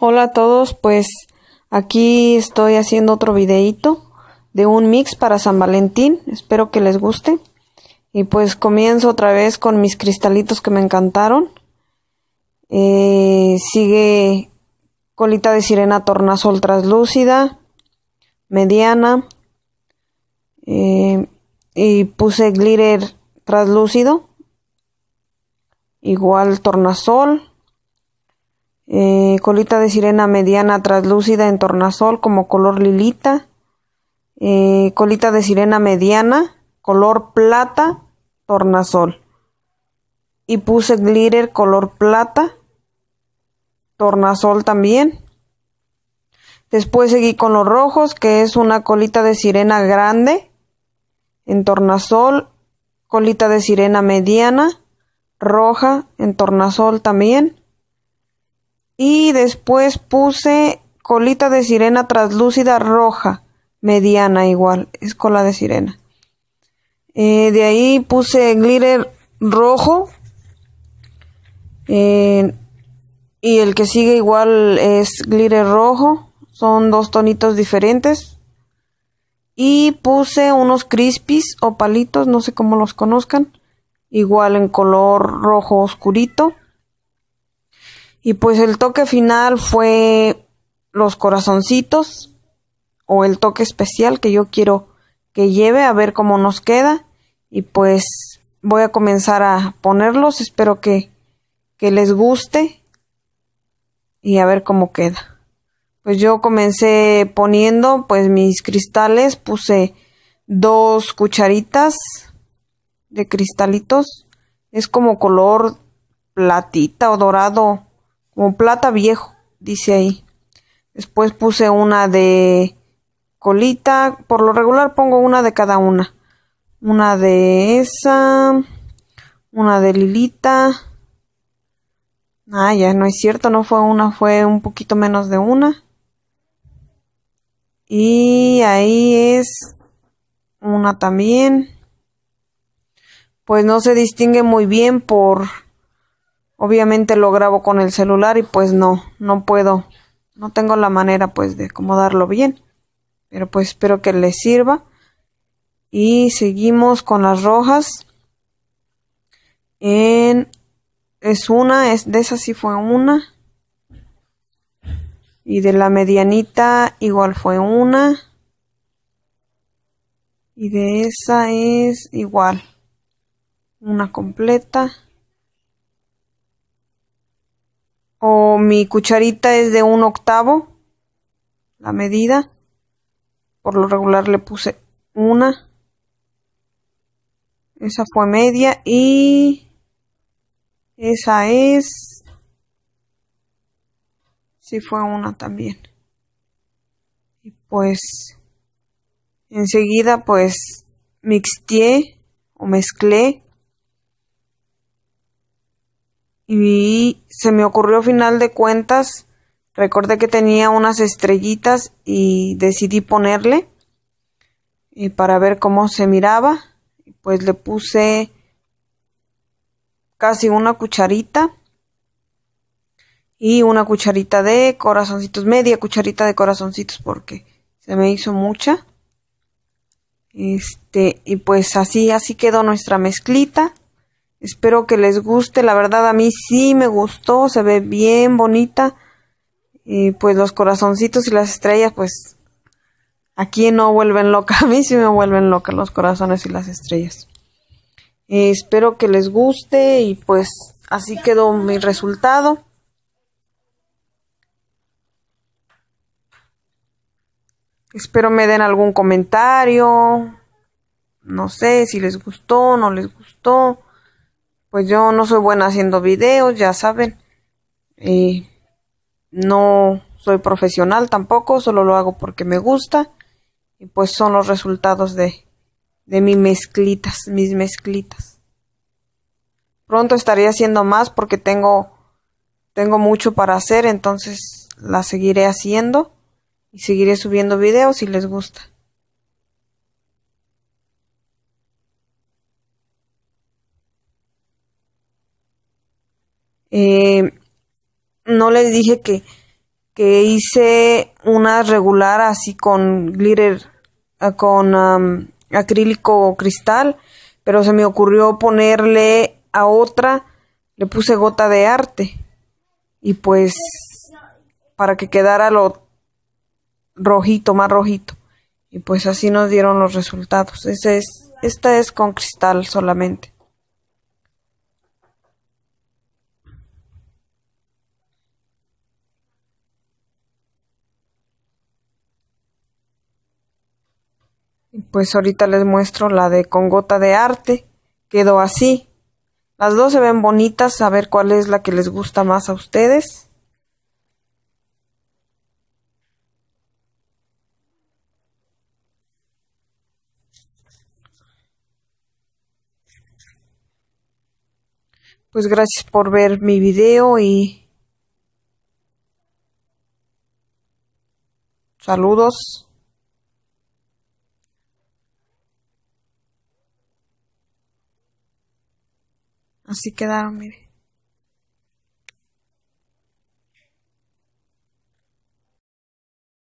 Hola a todos, pues aquí estoy haciendo otro videito de un mix para San Valentín, espero que les guste. Y pues comienzo otra vez con mis cristalitos que me encantaron. Eh, sigue colita de sirena tornasol translúcida, mediana. Eh, y puse glitter translúcido, igual tornasol eh, colita de sirena mediana translúcida en tornasol como color lilita, eh, colita de sirena mediana, color plata, tornasol. Y puse glitter color plata, tornasol también. Después seguí con los rojos, que es una colita de sirena grande, en tornasol, colita de sirena mediana, roja, en tornasol también y después puse colita de sirena translúcida roja, mediana igual, es cola de sirena. Eh, de ahí puse glitter rojo. Eh, y el que sigue igual es glitter rojo. Son dos tonitos diferentes. Y puse unos crispies o palitos, no sé cómo los conozcan. Igual en color rojo oscurito. Y pues el toque final fue los corazoncitos o el toque especial que yo quiero que lleve a ver cómo nos queda. Y pues voy a comenzar a ponerlos. Espero que, que les guste y a ver cómo queda. Pues yo comencé poniendo pues mis cristales, puse dos cucharitas de cristalitos. Es como color platita o dorado como plata viejo, dice ahí. Después puse una de colita, por lo regular pongo una de cada una. Una de esa, una de lilita. Ah, ya no es cierto, no fue una, fue un poquito menos de una. Y ahí es una también. Pues no se distingue muy bien por obviamente lo grabo con el celular y pues no, no puedo, no tengo la manera pues de acomodarlo bien. Pero pues espero que les sirva. Y seguimos con las rojas. En es una, es de esa sí fue una. Y de la medianita igual fue una. Y de esa es igual. Una completa. O mi cucharita es de un octavo la medida. Por lo regular le puse una. Esa fue media y esa es sí fue una también. Y pues enseguida pues mixteé o mezclé y se me ocurrió final de cuentas, recordé que tenía unas estrellitas y decidí ponerle y para ver cómo se miraba, pues le puse casi una cucharita y una cucharita de corazoncitos, media cucharita de corazoncitos porque se me hizo mucha. Este, y pues así, así quedó nuestra mezclita. Espero que les guste. La verdad a mí sí me gustó. Se ve bien bonita. Y pues los corazoncitos y las estrellas, pues aquí no vuelven loca. A mí sí me vuelven loca los corazones y las estrellas. espero que les guste y pues así quedó mi resultado. Espero me den algún comentario. No sé si les gustó, no les gustó pues yo no soy buena haciendo videos, ya saben. Y no soy profesional tampoco, solo lo hago porque me gusta. Y pues son los resultados de, de mis mezclitas, mis mezclitas. Pronto estaré haciendo más porque tengo, tengo mucho para hacer, entonces la seguiré haciendo y seguiré subiendo videos si les gusta. Eh, no les dije que que hice una regular así con glitter, ah, con acrílico cristal, pero se me ocurrió ponerle a otra, le puse gota de arte y pues para que quedara lo rojito, más rojito. Y pues así nos dieron los resultados. Ese es, esta es con cristal solamente. Pues ahorita les muestro la de con gota de arte. Quedó así. Las dos se ven bonitas, a ver cuál es la que les gusta más a ustedes. Pues gracias por ver mi video y saludos. Así quedaron, mire.